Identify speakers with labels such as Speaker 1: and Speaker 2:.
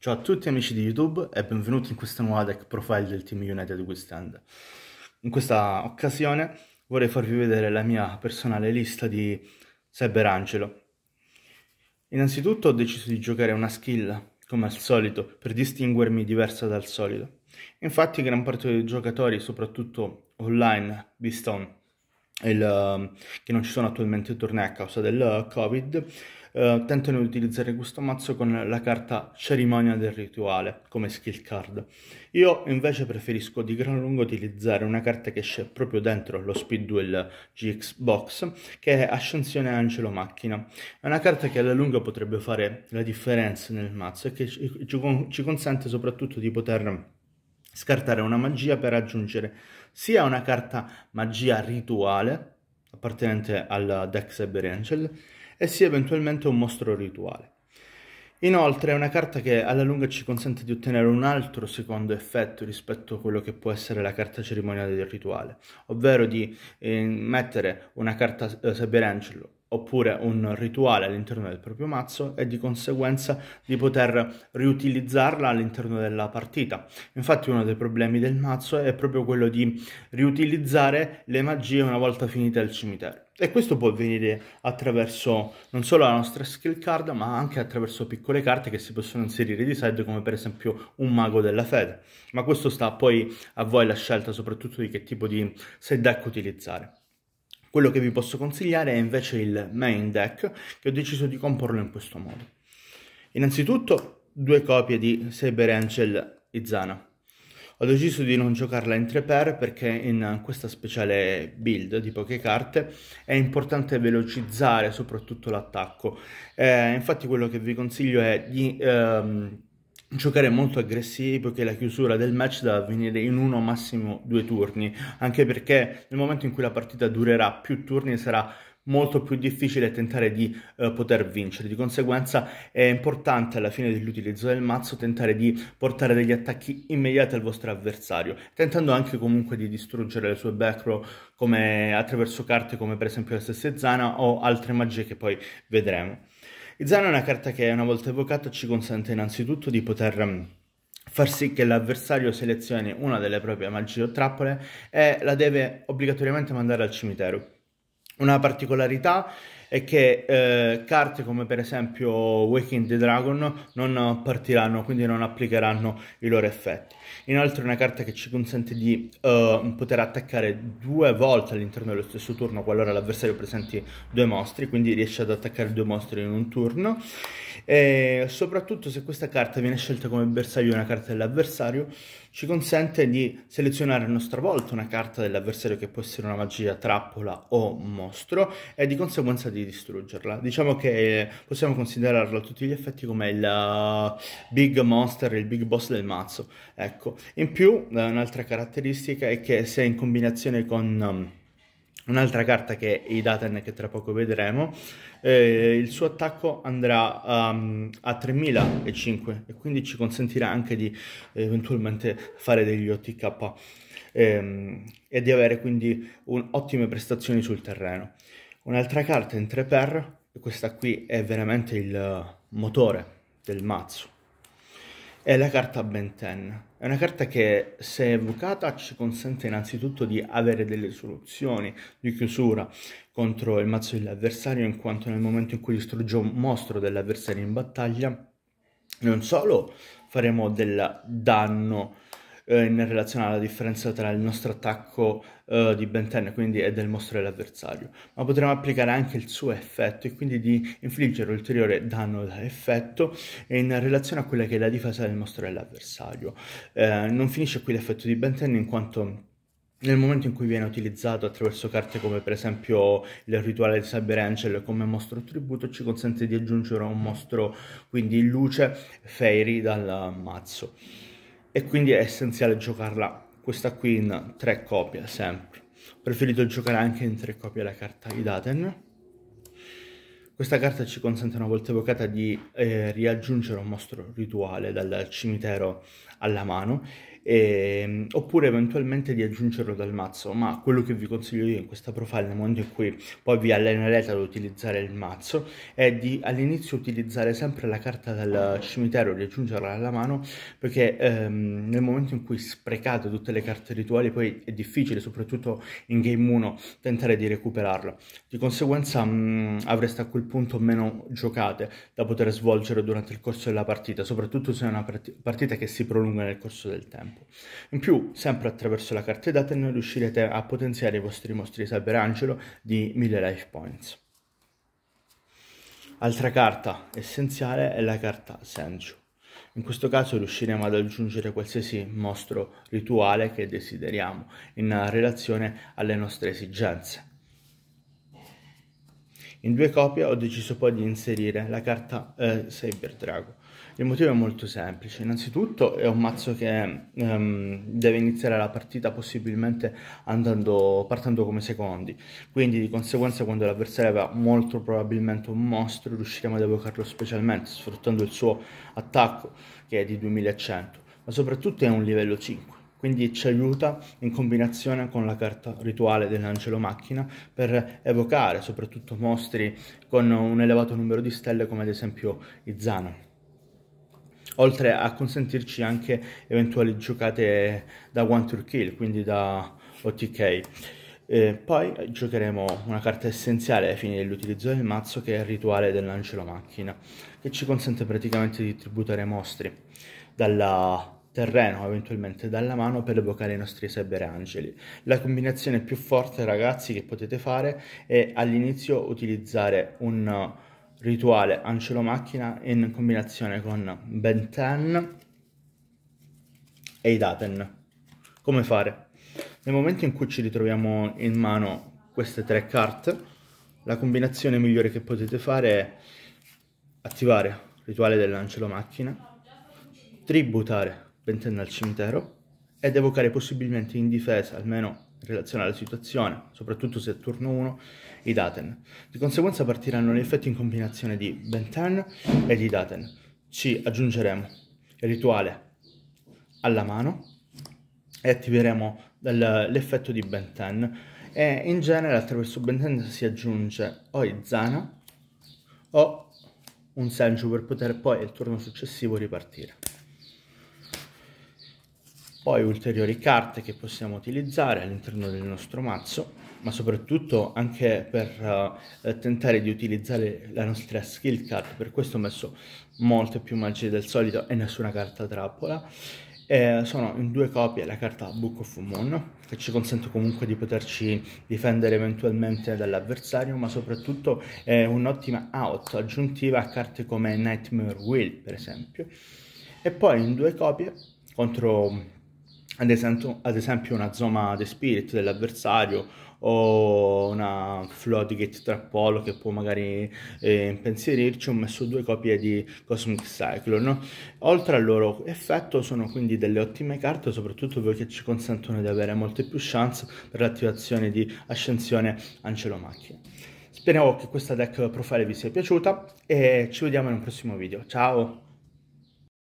Speaker 1: Ciao a tutti amici di YouTube e benvenuti in questa nuova deck profile del Team United West End. In questa occasione vorrei farvi vedere la mia personale lista di Cyber Angelo. Innanzitutto ho deciso di giocare una skill, come al solito, per distinguermi diversa dal solito. Infatti gran parte dei giocatori, soprattutto online, visto il, che non ci sono attualmente tornei a causa del Covid, eh, tentano di utilizzare questo mazzo con la carta cerimonia del rituale come skill card. Io invece preferisco di gran lungo utilizzare una carta che esce proprio dentro lo Speed Duel GX Box che è Ascensione Angelo Macchina. È una carta che alla lunga potrebbe fare la differenza nel mazzo e che ci consente soprattutto di poter scartare una magia per aggiungere sia una carta magia rituale appartenente al deck Cyber e sia eventualmente un mostro rituale. Inoltre è una carta che alla lunga ci consente di ottenere un altro secondo effetto rispetto a quello che può essere la carta cerimoniale del rituale, ovvero di eh, mettere una carta eh, Cyber Angel oppure un rituale all'interno del proprio mazzo e di conseguenza di poter riutilizzarla all'interno della partita. Infatti uno dei problemi del mazzo è proprio quello di riutilizzare le magie una volta finite al cimitero. E questo può avvenire attraverso non solo la nostra skill card, ma anche attraverso piccole carte che si possono inserire di side, come per esempio un mago della fede. Ma questo sta poi a voi la scelta soprattutto di che tipo di side deck utilizzare. Quello che vi posso consigliare è invece il main deck, che ho deciso di comporlo in questo modo. Innanzitutto due copie di Saber Angel Izana. Ho deciso di non giocarla in 3 per perché in questa speciale build di poche carte è importante velocizzare soprattutto l'attacco. Eh, infatti quello che vi consiglio è di ehm, giocare molto aggressivi poiché la chiusura del match deve avvenire in uno massimo due turni. Anche perché nel momento in cui la partita durerà più turni sarà molto più difficile tentare di uh, poter vincere. Di conseguenza è importante alla fine dell'utilizzo del mazzo tentare di portare degli attacchi immediati al vostro avversario tentando anche comunque di distruggere le sue back row come attraverso carte come per esempio la stessa Zana o altre magie che poi vedremo Izana è una carta che una volta evocata ci consente innanzitutto di poter mm, far sì che l'avversario selezioni una delle proprie magie o trappole e la deve obbligatoriamente mandare al cimitero. Una particolarità è che eh, carte come per esempio Waking the Dragon non partiranno, quindi non applicheranno i loro effetti. Inoltre è una carta che ci consente di uh, poter attaccare due volte all'interno dello stesso turno qualora l'avversario presenti due mostri, quindi riesce ad attaccare due mostri in un turno. E soprattutto se questa carta viene scelta come bersaglio una carta dell'avversario, ci consente di selezionare a nostra volta una carta dell'avversario che può essere una magia, trappola o mostro e di conseguenza di distruggerla. Diciamo che possiamo considerarlo a tutti gli effetti come il uh, big monster, il big boss del mazzo. Ecco, in più eh, un'altra caratteristica è che se in combinazione con um, un'altra carta che è i Daten che tra poco vedremo, eh, il suo attacco andrà um, a 3005 e quindi ci consentirà anche di eh, eventualmente fare degli OTK ehm, e di avere quindi un, ottime prestazioni sul terreno. Un'altra carta in 3x, questa qui è veramente il motore del mazzo è la carta Ben 10. È una carta che, se evocata, ci consente innanzitutto di avere delle soluzioni di chiusura contro il mazzo dell'avversario, in quanto nel momento in cui distrugge un mostro dell'avversario in battaglia, non solo faremo del danno eh, in relazione alla differenza tra il nostro attacco eh, di Ben 10, quindi e del mostro dell'avversario, ma potremo applicare anche il suo effetto e quindi di infliggere ulteriore danno da effetto in relazione a quella che è la difesa del mostro dell'avversario. Eh, non finisce qui l'effetto di Ben 10 in quanto nel momento in cui viene utilizzato attraverso carte come per esempio il rituale di Cyber Angel come mostro tributo ci consente di aggiungere un mostro quindi in luce Fairy dal mazzo e quindi è essenziale giocarla questa qui in tre copie sempre. Ho preferito giocare anche in tre copie la carta Idaten. Questa carta ci consente una volta evocata di eh, riaggiungere un mostro rituale dal cimitero alla mano e, oppure eventualmente di aggiungerlo dal mazzo, ma quello che vi consiglio io in questa profile nel momento in cui poi vi allenerete ad utilizzare il mazzo è di all'inizio utilizzare sempre la carta dal cimitero, di aggiungerla alla mano perché ehm, nel momento in cui sprecate tutte le carte rituali poi è difficile, soprattutto in game 1, tentare di recuperarla. Di conseguenza mh, mm, avreste a quel punto meno giocate da poter svolgere durante il corso della partita, soprattutto se è una partita che si prolunga nel corso del tempo. In più, sempre attraverso la carta Daten riuscirete a potenziare i vostri mostri Cyberangelo di 1000 life points. Altra carta essenziale è la carta Senju. In questo caso riusciremo ad aggiungere qualsiasi mostro rituale che desideriamo in relazione alle nostre esigenze. In due copie ho deciso poi di inserire la carta eh, Saber Drago. Il motivo è molto semplice, innanzitutto è un mazzo che um, deve iniziare la partita possibilmente andando, partendo come secondi, quindi di conseguenza quando l'avversario aveva molto probabilmente un mostro riusciremo ad evocarlo specialmente sfruttando il suo attacco che è di 2100, ma soprattutto è un livello 5 quindi ci aiuta in combinazione con la carta rituale dell'angelo macchina per evocare soprattutto mostri con un elevato numero di stelle come ad esempio Izana oltre a consentirci anche eventuali giocate da one to kill, quindi da OTK. Eh, poi giocheremo una carta essenziale ai fini dell'utilizzo del mazzo che è il rituale dell'angelo macchina, che ci consente praticamente di tributare mostri dal terreno, eventualmente dalla mano per evocare i nostri cyberangeli. La combinazione più forte ragazzi che potete fare è all'inizio utilizzare un rituale Angelo Macchina in combinazione con Ben 10 e Idaten. Come fare? Nel momento in cui ci ritroviamo in mano queste tre carte, la combinazione migliore che potete fare è attivare rituale dell'Angelo Macchina, tributare Ben 10 al cimitero ed evocare possibilmente in difesa, almeno relazione alla situazione, soprattutto se è turno 1, i Daten. Di conseguenza partiranno gli effetti in combinazione di Benten e di Daten. Ci aggiungeremo il rituale alla mano e attiveremo l'effetto di Benten e in genere attraverso Benten si aggiunge o Izana o un Senju per poter poi il turno successivo ripartire poi ulteriori carte che possiamo utilizzare all'interno del nostro mazzo, ma soprattutto anche per uh, tentare di utilizzare la nostra skill card, per questo ho messo molte più magie del solito e nessuna carta trappola. E sono in due copie la carta Book of Moon, che ci consente comunque di poterci difendere eventualmente dall'avversario, ma soprattutto è un'ottima out aggiuntiva a carte come Nightmare Will, per esempio. E poi in due copie contro ad esempio, ad esempio una Zoma The Spirit dell'avversario o una Floodgate Trappolo che può magari eh, impensierirci, ho messo due copie di Cosmic Cyclone. Oltre al loro effetto sono quindi delle ottime carte, soprattutto perché ci consentono di avere molte più chance per l'attivazione di Ascensione Angelo Macchina. Speriamo che questa deck profile vi sia piaciuta e ci vediamo in un prossimo video. Ciao!